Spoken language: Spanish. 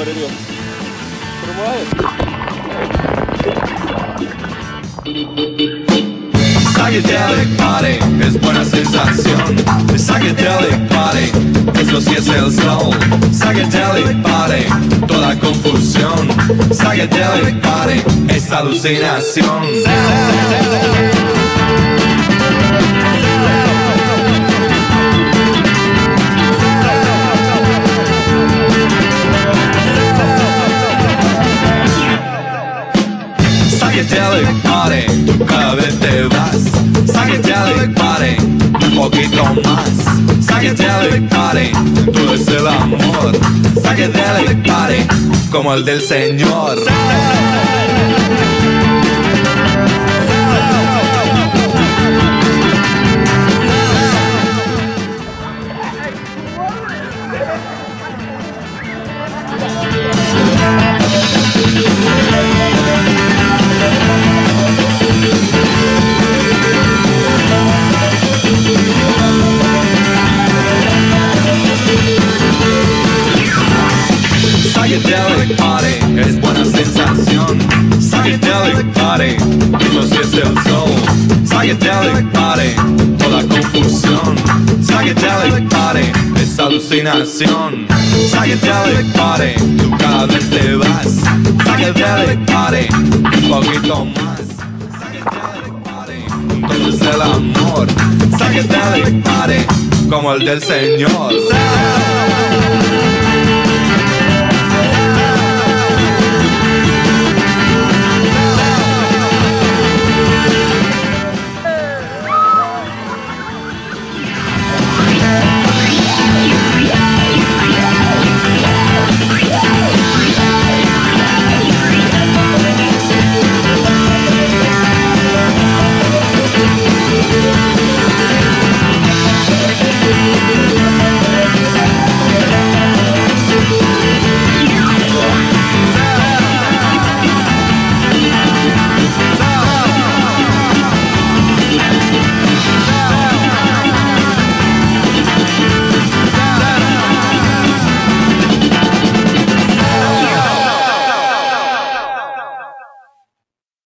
madre party es buena sensación. Psychedelic party, eso sí es el soul. Psychedelic party, toda confusión. Psychedelic party es alucinación. Psychedelic party, tú cada vez te vas. Psychedelic party, un poquito más. Psychedelic party, todo es el amor. Psychedelic party, como el del Señor. Psychedelic party es buena sensación. Psychedelic party, sí es el soul. Psychedelic party, toda confusión. Psychedelic party es alucinación. Psychedelic party, tú cada vez te vas. Psychedelic party, un poquito más. Psychedelic party, todo es el amor. Psychedelic party, como el del Señor.